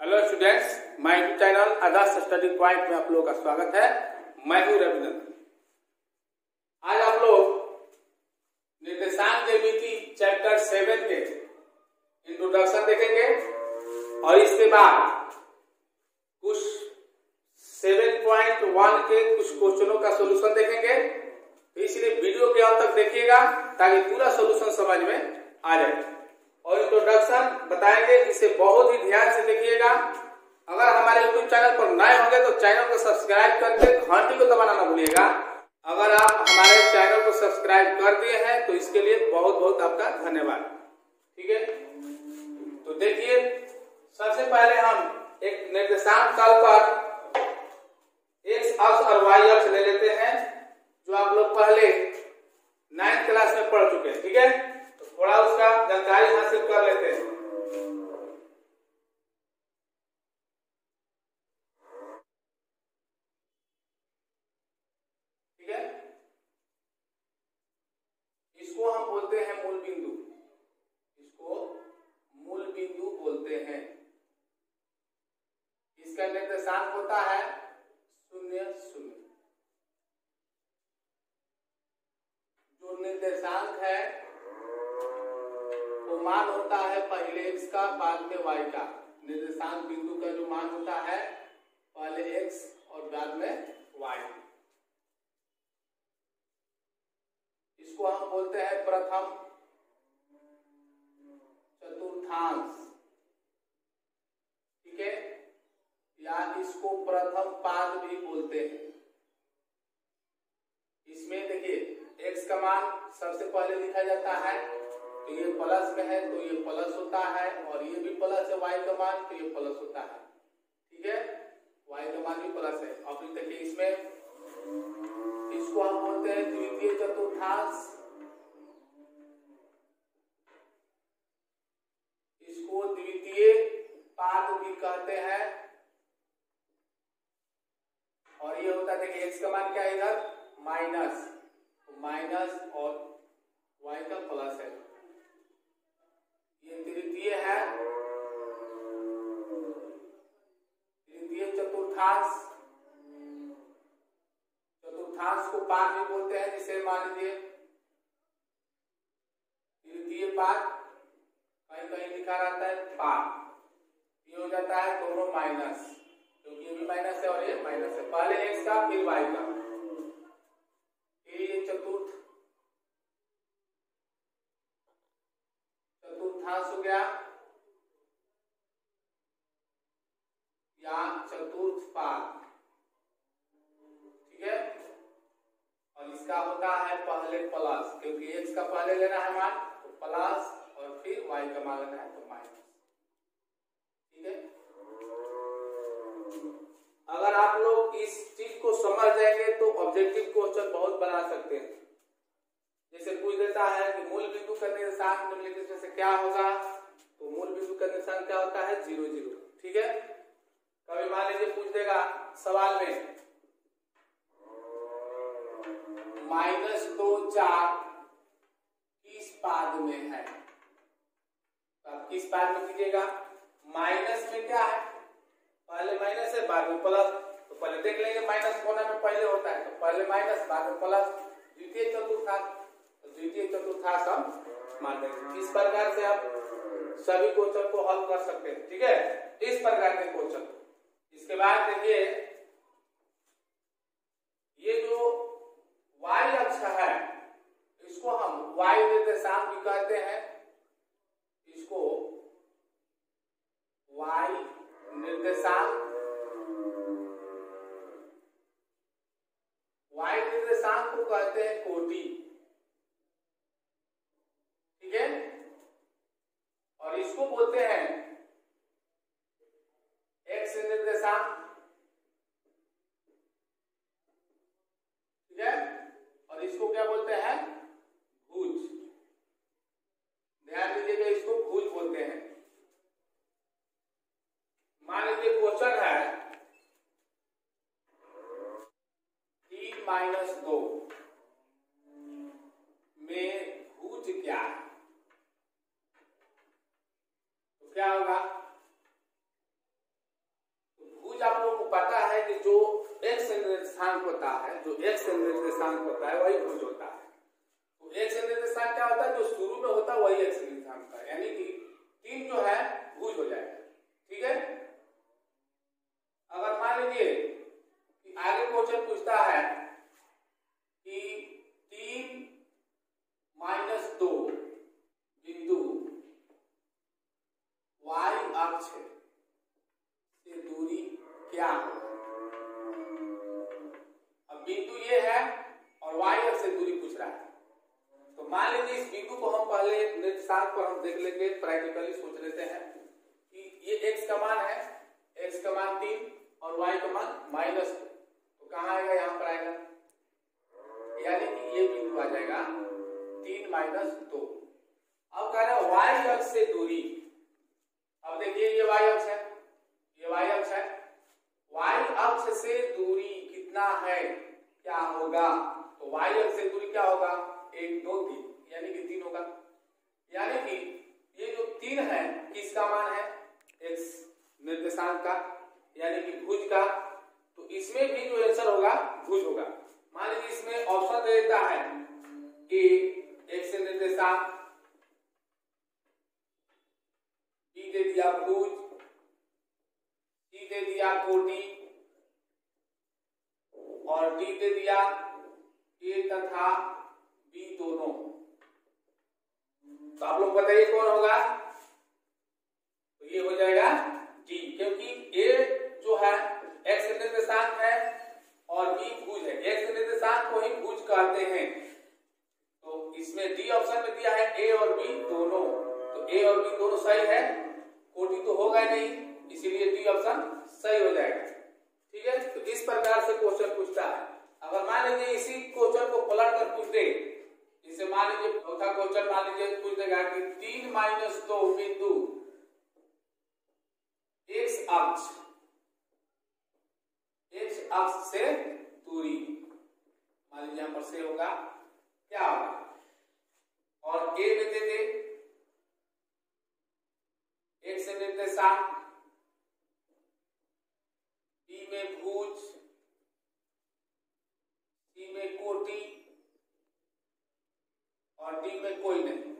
Hello students my YouTube channel Adarsh study point में आप लोगों का स्वागत है। मैं हूँ रविनंदन। आज आप लोग निर्देशांक निर्मिति चैप्टर सेवन के। इंट्रोडक्शन देखेंगे। और इसके बाद कुछ सेवन पॉइंट वन के कुछ क्वेश्चनों का सोल्यूशन देखेंगे। तो इसलिए वीडियो के अंत तक देखिएगा, ताकि पूरा सोल्यूशन समझ में आ जाए। और इंट्रोडक्शन बताएँगे, इसे बहुत ही ध्यान से देखिएगा। अगर हमारे यूट्यूब चैनल पर नए होंगे तो चैनल को सब्सक्राइब करके घंटी को दबाना ना भूलिएगा। अगर आप हमारे चैनल को सब्सक्राइब कर दिए हैं तो इसके लिए बहुत बहुत आपका धन्यवाद। ठीक है? तो देखिए, सबसे पहले हम एक निर्देशांक तल पर एक्स अक्ष और वाई अक्ष ले लेते हैं जो आप लोग पहले नाइन्थ क्लास में पढ़ चुके हैं ठीक है तो थोड़ा उसका जानकारी हासिल कर लेते हैं ठीक है इसको हम बोलते हैं मूल बिंदु इसको मूल बिंदु बोलते हैं इसका निर्देशांक होता है शून्य शून्य जो निर्देशांक है वो मान होता है पहले एक्स का बाद में वाई का। निर्देशांक बिंदु का जो मान होता है पहले एक्स और बाद में वाई इसको हम बोलते हैं प्रथम चतुर्थांश। ठीक है? या इसको प्रथम पाद भी बोलते हैं। इसमें देखिए एक्स का मान सबसे पहले लिखा जाता है तो ये प्लस में है तो ये प्लस होता है और ये भी प्लस है वाई का मान तो ये प्लस होता है। ठीक है? वाई का मान भी प्लस है। फिर देखिए इसमें। इसको हम बोलते हैं द्वितीय चतुर्थांश। इसको द्वितीय पाद भी कहते हैं। और ये होता है, देखिए x का मान क्या है इधर? माइनस चतुर्थांश हो गया। या चतुर्थ पाद। ठीक है? और इसका होता है पहले प्लस, क्योंकि एक्स का पहले लेना है मान तो प्लस और फिर वाई का मान लेना है तो माइनस ठीक है? अगर आप लोग इस चीज़ को समझ जाएँगे तो ऑब्जेक्टिव क्वेश्चन बहुत बना सकते हैं। जैसे पूछ देता है कि मूल बिंदु का निर्देशांक निम्नलिखित में से क्या होगा? तो मूल बिंदु का निर्देशांक क्या होता है? Zero zero. ठीक है? कभी मान लीजिए, पूछ देगा सवाल में, माइनस दो चार किस पाद में है? तो आप किस पाद में कीजिएगा माइनस में क्या है? पहले माइनस है, बाद में प्लस। तो पहले देख लेंगे माइनस कोना में पहले होता है। तो पहले माइनस, बाद में प्लस। द्वितीय चतुर्थांश द्वितीय चतुर्थांश हम मान देंगे इस प्रकार से आप सभी क्वेश्चन को हल कर सकते हैं, ठीक है? इस प्रकार के क्वेश्चन इसके बाद देखिए, ये जो y अक्ष है, इसको हम y निर्देशांक भी कहते हैं। इसको y निर्देशांक y निर्देशांक को कहते हैं कोटि ठीक है और इसको बोलते हैं x निर्देशांक ठीक है और इसको क्या बोलते हैं भुज ध्यान दीजिएगा इसको भुज बोलते हैं मान लीजिए क्वेश्चन है तीन माइनस दो में भुज क्या है क्या होगा निर्देशांक होता है जो एक्स निर्देशांक होता है वही भुज होता है। तो एक्स निर्देशांक क्या होता है जो शुरू में होता है, वही एक्स निर्देशांक होता है यानी कि तीन जो है भुज हो जाएगा। ठीक है? अगर मान लीजिए कि आगे क्वेश्चन पूछता है कि तीन माइनस दो बिंदु y अक्ष से दूरी क्या है? अक्ष से दूरी पूछ रहा है। तो मान लीजिए इस बिंदु को हम पहले निर्देशांक पर हम देख लेंगे प्रैक्टिकली सोच लेते हैं कि ये x का मान है, x का मान तीन और y का मान माइनस तो कहाँ आएगा? यहाँ पर आएगा। यानी कि ये बिंदु आ जाएगा तीन माइनस दो। अब कह रहे वाई अक्ष से दूरी। अब देखिए ये वाई अक्ष है, ये वाई अक्ष है। वाई अक्ष से दूरी कितना है? क्या होगा? तो वाई अक्ष से दूरी क्या होगा? एक, दो, तीन, यानी कि तीन होगा। यानी कि ये जो तीन है, किसका मान है? एक्स निर्देशांक का, यानी कि भुज का। तो इसमें भी जो आंसर होगा, भुज होगा। मान लीजिए इसमें ऑप्शन दे देता है कि एक्स निर्देशांक दे दिया भुज सी दे दिया कोटि, और डी दे दिया ए तथा बी दोनों। तो आप लोग बताइए कौन होगा? तो ये हो जाएगा डी क्योंकि ए जो है एक्स निर्देशांक है और बी भुज है। एक्स निर्देशांक को ही भुज कहते हैं। तो इसमें डी ऑप्शन में दिया है ए और बी दोनों। तो ए और बी दोनों सही है? कोटि तो होगा नहीं, इसीलिए डी ऑप्शन सही हो जाएगा। ठीक है? तो इस प्रकार से क्वेश्चन पूछता है। अगर मान लीजिए इसी क्वेश्चन को पलट कर पूछ दे, इसे मान लीजिए चौथा क्वेश्चन मान लीजिए पूछ देगा कि तीन माइनस दो बिंदु एक्स अक्ष एक्स अक्ष से दूरी, मान लीजिए यहाँ पर से होगा, क्या होगा? और ए में दे दे एक्स निर्देशांक बी में भुज में कोटि और डी में कोई नहीं।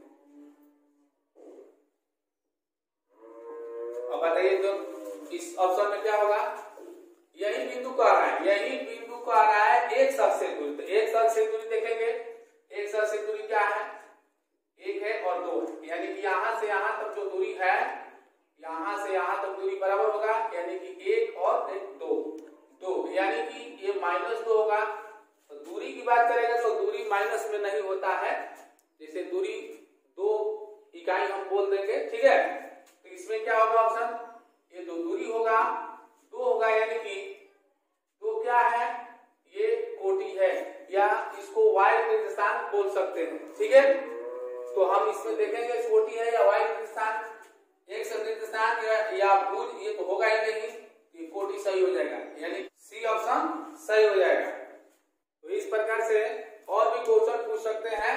अब बताइए तो इस ऑप्शन में क्या होगा? यही बिंदु कह रहा है, यही बिंदु कह रहा है एक शख्स से दूरी। तो एक शख्स से दूरी देखेंगे, एक शख्स से दूरी क्या है? एक है और दो है। यानी कि यहाँ से यहाँ तक जो दूरी है, यहाँ से यहाँ तक दूरी बराबर होगा, यानी कि एक और एक दो। दो, यानी कि ये माइनस दो होगा। बात करेंगे तो दूरी माइनस में नहीं होता है। जैसे दूरी दो इकाई हम बोल देंगे ठीक है? तो इसमें क्या होगा ऑप्शन ये दो दूरी होगा दो होगा यानी कि दो क्या है? ये कोटि है या इसको वाई निर्देशांक बोल सकते हैं ठीक है? तो हम इसमें देखेंगे कोटि है या वाई निर्देशांक एक निर्देशांक या, या भुज ये तो होगा ही नहीं ये कोटि सही हो जाएगा यानी सी ऑप्शन सही हो जाएगा। प्रकार से और भी क्वेश्चन पूछ सकते हैं।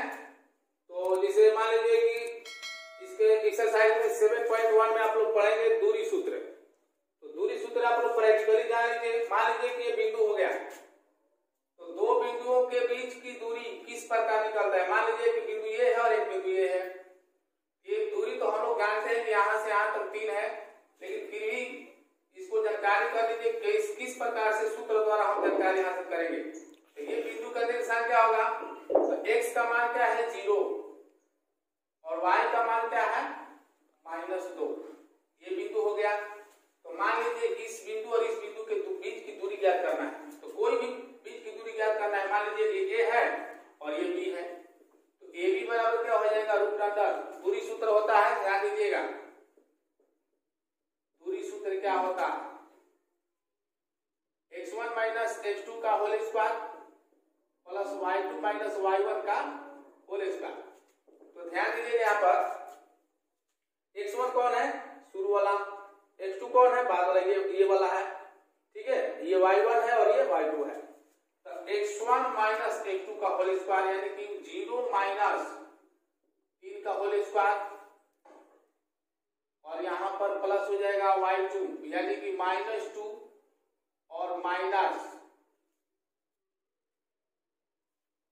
तो जैसे मान लीजिए कि इसके एक्सरसाइज में सेवन पॉइंट वन में आप लोग पढ़ेंगे दूरी सूत्र। तो दूरी सूत्र आप लोग प्रैक्टिकली जान लीजिए, मान लीजिए कि ये बिंदु हो गया तो दो बिंदुओं के बीच की दूरी किस प्रकार निकलता है मान लीजिए कि बिंदु ये है और एक बिंदु ये है ये दूरी तो हम लोग जानते हैं कि यहाँ से यहाँ तक तीन है लेकिन फिर भी इसको जानकारी कर लीजिए कि इस किस प्रकार से सूत्र द्वारा हम जानकारी हासिल करेंगे तो ये बिंदु का निर्देशांक क्या होगा तो एक्स का मान क्या है ज़ीरो और वाई का मान क्या है माइनस दो ये बिंदु हो गया तो मान लीजिए इस बिंदु और इस बिंदु के बीच की दूरी ज्ञात करना है तो कोई भी बीच की दूरी ज्ञात करना है मान लीजिए ये ए है और ये बी है तो ए बी बराबर क्या हो जाएगा रूट अंडर दूरी सूत्र होता है ध्यान दीजिएगा दूरी सूत्र क्या होता है एक्स वन एक्स टू का whole square plus Y two minus Y one का होल स्क्वायर तो ध्यान दीजिएगा यहाँ पर एक्स वन कौन है? शुरू वाला। एक्स टू कौन है? बाद वाला, ये ये वाला है। ठीक है? ये वाई वन है और ये वाई टू है। X one minus X two का होल स्क्वायर यानी कि ज़ीरो माइनस तीन का होल स्क्वायर और यहाँ पर प्लस हो जाएगा वाई टू यानी कि माइनस टू और माइनस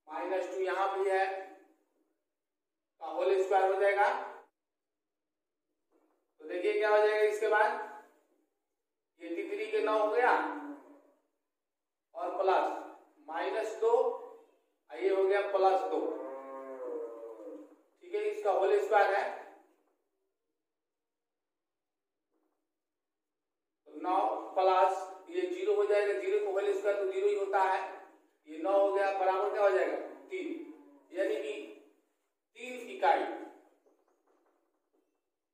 माइनस टू यहाँ भी है होल स्क्वायर हो जाएगा। तो देखिए क्या हो जाएगा इसके बाद। एटी थ्री के नौ हो गया? और प्लस माइनस दो ये हो गया प्लस दो। ठीक है, इसका होल स्क्वायर है। तो नौ प्लस ये ज़ीरो हो जाएगा ज़ीरो को होल स्क्वायर तो ज़ीरो ही होता है। ये नौ हो गया, बराबर क्या हो जाएगा? तीन। यानी कि तीन इकाई।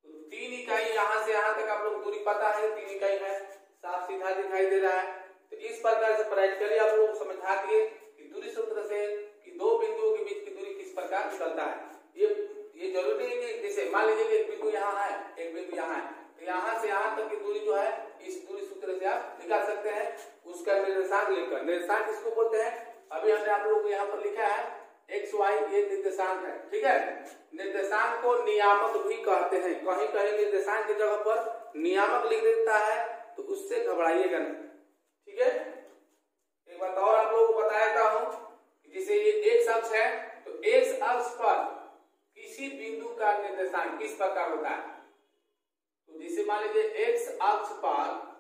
तो तीन इकाई यहाँ से यहाँ तक आप लोग दूरी पता है, तीन इकाई है, साफ़ सीधा दिखाई दे रहा है। तो इस प्रकार से प्रैक्टिकली आप लोग समझा दिए कि दूरी सूत्र से कि दो बिंदुओं के बीच की दूरी किस प्रकार निकलता है। ये ये ज़रूरी है कि जैसे मान लीजिए एक बिंदु यहाँ है, एक बिंदु यहाँ है। तो यहाँ से यहाँ तक की दूरी जो है, इस दूरी सूत्र से आप निकाल सकते हैं। उसका निर्देशांक लिखकर। निर्देशांक किसको बोलते हैं? अभी हमने आप लोगों यहाँ पर लिखा है एक्स वाई ये निर्देशांक है, ठीक है? निर्देशांक को नियामक भी कहते हैं। कहीं कहीं निर्देशांक की जगह पर नियामक लिख देता है तो उससे घबराइएगा नहीं, ठीक है? एक बात और आप लोगों को बताया हूँ जैसे ये एक्स अक्ष है तो एक्स अक्ष पर किसी बिंदु का निर्देशांक किस प्रकार होता है? तो जैसे मान लीजिए एक्स अक्ष पर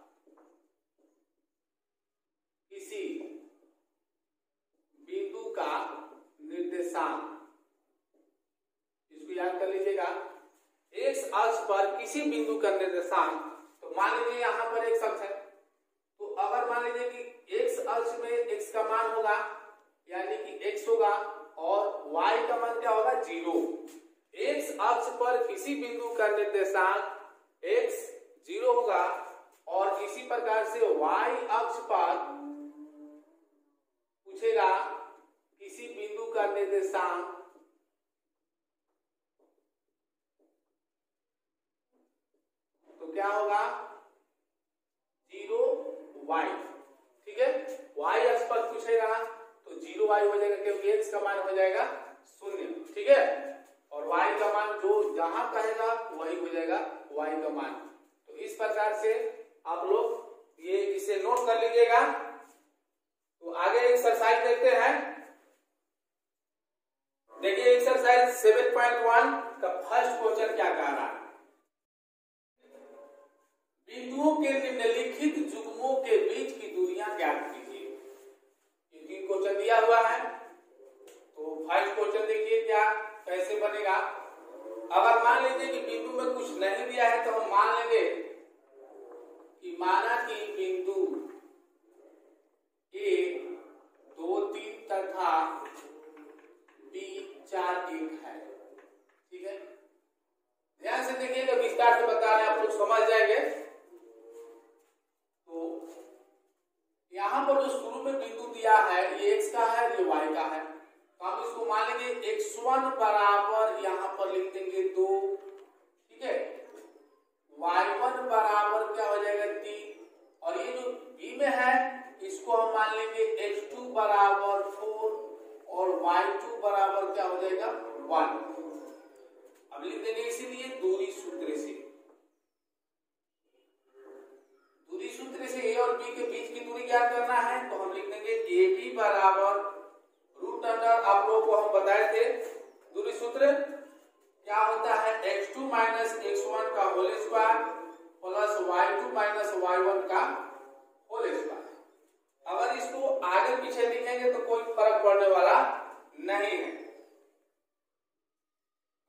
किसी बिंदु का निर्देशांक। इसको याद कर लीजिएगा। एक्स अक्ष पर किसी बिंदु का निर्देशांक तो मान लीजिए यहाँ पर एक्स अक्ष है। तो अगर मान लीजिए कि एक्स अक्ष में एक्स का मान होगा, यानी कि एक्स होगा और वाई का मान क्या होगा? ज़ीरो। एक्स अक्ष पर किसी बिंदु का निर्देशांक x ज़ीरो होगा और इसी प्रकार से वाई अक्ष पर पूछेगा, किसी बिंदु का निर्देशांक। तो क्या होगा? ज़ीरो वाई ठीक है? वाई पर पूछेगा तो ज़ीरो वाई हो जाएगा क्योंकि एक्स का मान हो जाएगा शून्य, ठीक है? और वाई का मान जो जहाँ कहेगा, वही हो जाएगा वाई का मान। तो इस प्रकार से आप लोग ये इसे नोट कर लीजिएगा। तो आगे एक्सरसाइज देखते हैं। देखिए एक्सरसाइज 7.1 का फ़र्स्ट क्वेश्चन क्या कह रहा है? बिंदुओं के निम्नलिखित जुग्मों के बीच की दूरियाँ ज्ञात कीजिए। तीन क्वेश्चन दिया हुआ है। तो फ़र्स्ट क्वेश्चन देखिए क्या, कैसे बनेगा? अगर मान लीजिए कि बिंदु में कुछ नहीं दिया है तो हम मान लेंगे कि माना कि बिंदु ए दो, तीन तथा बी चार एक है। ठीक है? ध्यान से देखिएगा, विस्तार से बता रहे हैं, आप लोग समझ जाएँगे। तो यहाँ पर जो शुरू में बिंदु दिया है, ये x का है, ये y का है। तो हम इसको मान लेंगे एक्स वन बराबर यहाँ पर लिख देंगे दो। ठीक है? वाई वन बराबर क्या हो जाएगा तीन। और ये जो बी में है इसको हम मान लेंगे एक्स टू बराबर फोर और वाई टू बराबर क्या हो जाएगा? वन अब लिख देंगे इसीलिए दूरी सूत्र से। दूरी सूत्र से ए और बी के बीच की दूरी ज्ञात करना है तो हम लिख देंगे ए बी बराबर रूट अंडर आप लोगों को हम बताए थे दूरी सूत्र। क्या होता है? X two minus X one का whole square plus Y two minus Y one का होल स्क्वायर अगर इसको आगे पीछे लिखेंगे तो कोई फ़र्क पड़ने वाला नहीं है।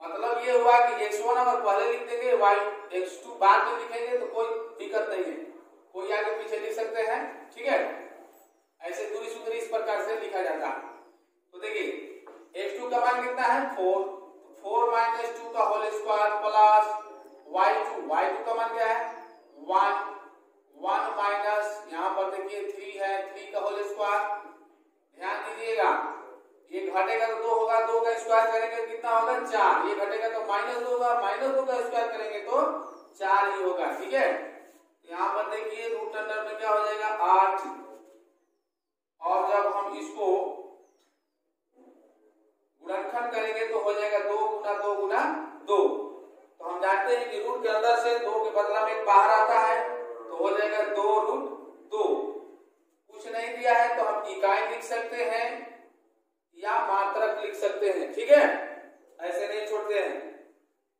मतलब ये हुआ कि एक्स वन अगर पहले लिख देंगे वाई एक्स टू बाद में लिखेंगे तो कोई दिक्कत नहीं है। कोई आगे पीछे लिख सकते हैं, ठीक है? ऐसे दूरी सूत्र इस प्रकार से लिखा जाता है। तो देखिए एक्स टू का मान कितना है? फोर फोर माइनस टू का whole square plus Y two Y two का मान क्या है? वन वन माइनस यहाँ पर देखिए थ्री है थ्री का होल स्क्वायर ध्यान दीजिएगा, ये घटेगा तो दो होगा, दो का स्क्वायर करेंगे कितना होगा? चार। ये घटेगा तो माइनस दो होगा माइनस दो का स्क्वायर करेंगे तो चार ही होगा, ठीक है? यहाँ पर देखिए रूट अंडर में क्या हो जाएगा? आठ। और जब हम इसको गुणनखंड करेंगे तो हो जाएगा दो गुना दो गुना दो। तो हम जानते हैं कि रूट के अंदर से दो के बदला में एक बाहर आता है। तो हो जाएगा दो रूट, दो, कुछ नहीं दिया है तो हम इकाई लिख सकते हैं या मात्रक लिख सकते हैं। ठीक है? ऐसे नहीं छोड़ते हैं।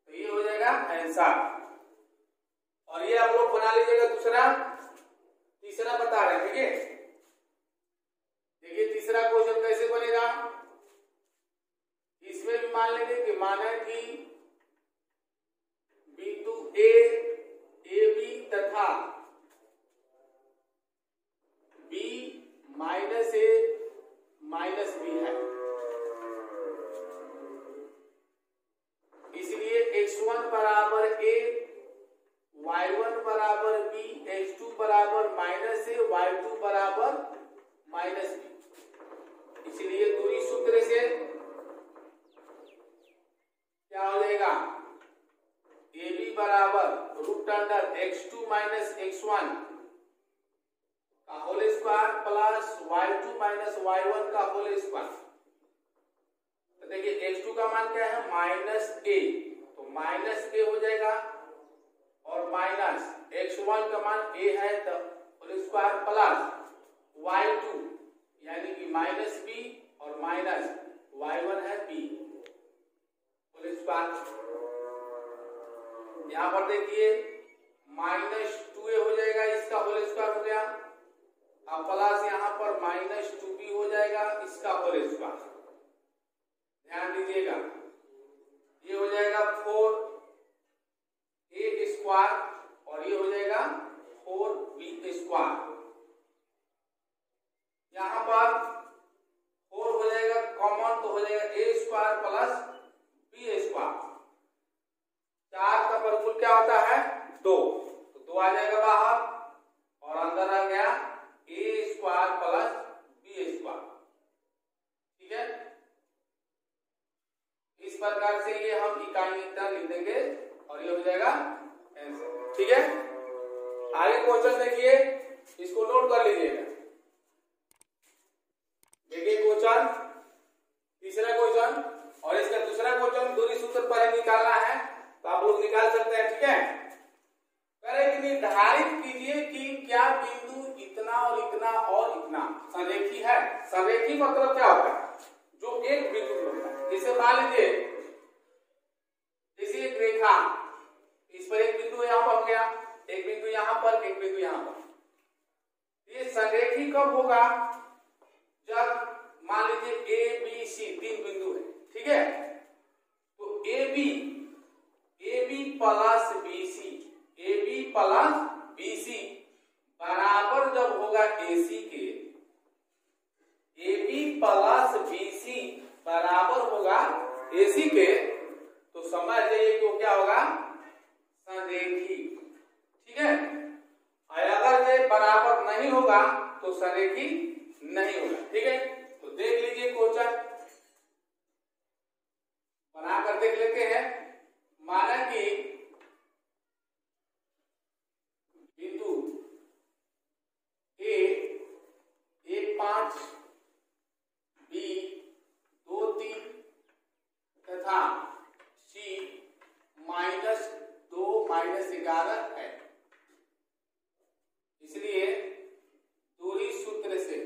तो ये हो जाएगा ऐसा और ये आप लोग बना लीजिएगा दूसरा। तीसरा बता रहे हैं, ठीक है? देखिए, तीसरा क्वेश्चन कैसे बनेगा? इसमें भी मान लेंगे कि माने कि बिंदु ए माइनस बी है। इसलिए x1 बराबर a y1 बराबर b x2 बराबर माइनस ए वाई टू बराबर माइनस बी इसलिए दूरी सूत्र से क्या हो जाएगा? ए बी बराबर root under X two minus X one का whole square plus Y two minus Y one का होल स्क्वायर। तो देखिए x2 का मान क्या है? माइनस ए तो माइनस ए हो जाएगा। और माइनस x1 का मान a है तो होल स्क्वायर प्लस y2 यानी कि माइनस बी और माइनस y1 है b होल स्क्वायर। यहाँ पर देखिए माइनस टू ए हो जाएगा, इसका होल स्क्वायर हो गया। अब प्लस यहाँ पर माइनस टू बी हो जाएगा, इसका होल स्क्वायर ध्यान दीजिएगा। ये हो जाएगा फोर ए स्क्वायर और ये हो जाएगा फोर बी स्क्वायर। यहाँ पर फोर हो जाएगा, कॉमन तो हो जाएगा A square plus B square चार का वर्गमूल क्या होता है दो तो दो आ जाएगा बाहर और अंदर आ गया A square plus B square ठीक है इस प्रकार से ये हम इकाई इतना लिख देंगे और ये हो जाएगा आंसर ठीक है आगे क्वेश्चन देखिए इसको नोट कर लीजिएगा देखिए क्वेश्चन तीसरा क्वेश्चन और इसका दूसरा क्वेश्चन दूरी सूत्र पर ही निकालना है तो आप लोग निकाल सकते हैं ठीक है करें कि निर्धारित कीजिए कि क्या बिंदु इतना और इतना और इतना संरेखी है संरेखी मतलब क्या होता है जो एक बिंदु पे होता है जैसे मान लीजिए जैसे एक रेखा। इस पर एक बिंदु यहाँ पर हो गया, एक बिंदु यहाँ पर, एक बिंदु यहाँ पर। ये संरेखी कब होगा? जब मान लीजिए ए बी सी तीन बिंदु है, ठीक है? तो A B A B plus B C A B plus B C बराबर जब होगा ए सी के A B plus B C बराबर होगा ए सी के तो समझ जाइए वो क्या होगा? संरेखी। ठीक है? अगर ये बराबर नहीं होगा तो संरेखी नहीं होगा। ठीक है तो देख लीजिए क्वेश्चन बनाकर देख लेते हैं माना कि बिंदु ए एक पाँच बी दो तीन तथा सी माइनस दो माइनस ग्यारह है इसलिए दूरी सूत्र से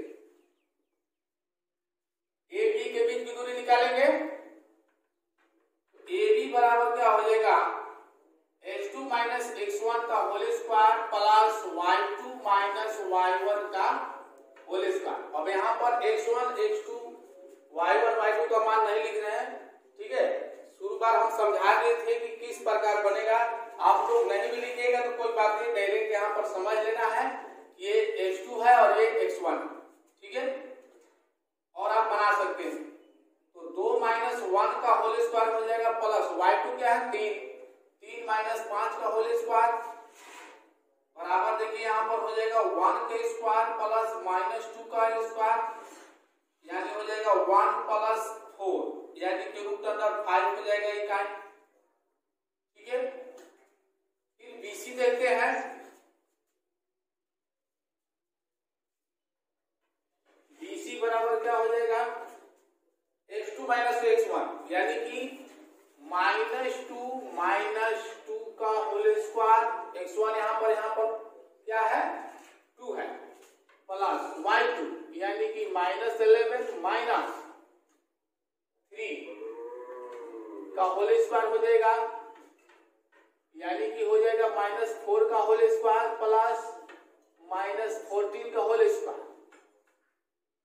ए बी के बीच की दूरी निकालेंगे ए बी बराबर क्या हो जाएगा H two minus X one का whole square plus Y two minus Y one का होल स्क्वायर अब यहाँ पर X one X two Y one Y two का मान नहीं लिख रहे हैं। ठीक है? शुरू बार हम समझा रहे थे कि किस प्रकार बनेगा। आप लोग नहीं भी लिखिएगा तो कोई बात नहीं, डायरेक्ट यहाँ पर समझ लेना है ये एक्स टू है और ये एक्स वन ठीक है? और आप बना सकते हैं। तो दो माइनस वन का होल स्क्वायर हो जाएगा प्लस वाई टू क्या है? तीन। तीन माइनस पाँच का होल स्क्वायर बराबर देखिए यहाँ पर हो जाएगा वन के स्क्वायर प्लस माइनस टू का स्क्वायर, यानी हो जाएगा वन प्लस फोर, यानी कि रूट अंदर फाइव हो जाएगा इकाई ठीक है? फिर बीसी देखते हैं। बीसी बराबर क्या हो जाएगा? X two minus X one यानी कि माइनस टू माइनस टू का होल स्क्वायर वन यहाँ पर यहाँ पर क्या है? टू है। प्लस वाई टू यानी कि माइनस इलेवन माइनस थ्री का होल स्क्वायर हो जाएगा। यानी कि हो जाएगा माइनस फोर का whole square plus minus fourteen का होल स्क्वायर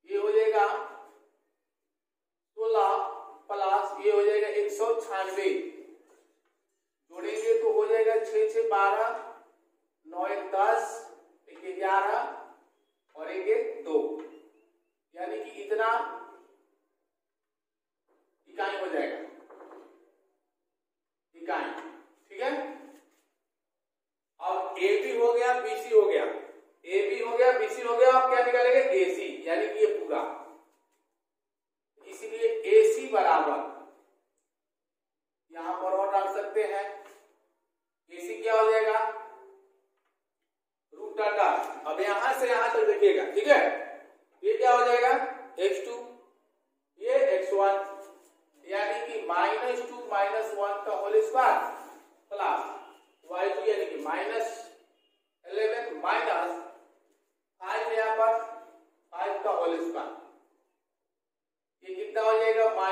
ये हो जाएगा सोलह प्लस ये हो जाएगा एक सौ छियानवे जोड़ेंगे तो हो जाएगा छह छह बारह। नौ एक दस ग्यारह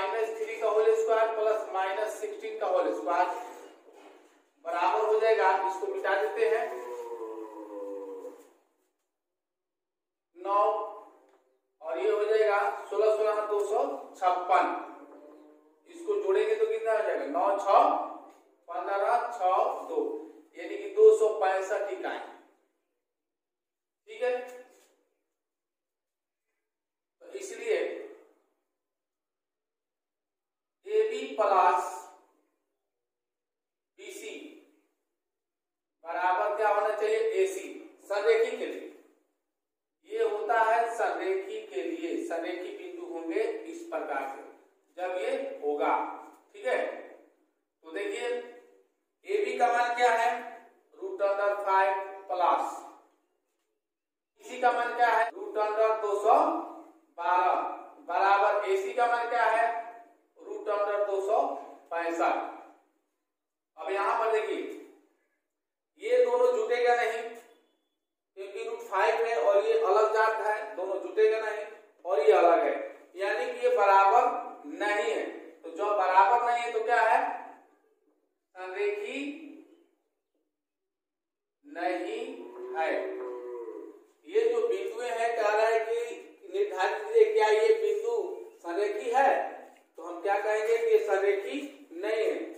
माइनस थ्री का whole square plus minus sixteen का होल स्क्वायर बराबर हो जाएगा। इसको मिटा देते हैं नौ और ये हो जाएगा सोलह सोलह दो सौ छप्पन इसको जोड़ेंगे तो कितना हो जाएगा नौ छ पंद्रह छ दो यानी कि दो सौ पैंसठ इकाई ठीक है तो इसलिए ए बी प्लस बीसी बराबर क्या होना चाहिए एसी संरेखी के लिए ये होता है संरेखी के लिए संरेखी बिंदु होंगे इस प्रकार से। जब ये होगा, ठीक है? तो देखिए ए बी का मान क्या है? रूट अंडर फाइव प्लस इसी का मान क्या है? रूट अंडर दो सौ बारह। बराबर एसी का मान क्या है? रूट अंडर दो सौ पैंसठ। अब यहाँ पर देखिए, ये दोनों जुटेगा नहीं, क्योंकि रूट फाइव है और ये अलग जात है, दोनों जुटेगा नहीं और ये अलग है। यानी कि ये बराबर नहीं है। तो जो बराबर नहीं है तो क्या है? संरेखी नहीं है। ये जो बिंदुए है, कह रहा है कि निर्धारित कीजिए, क्या ये बिंदु संरेखी है? तो हम क्या कहेंगे कि ये संरेखी नहीं है।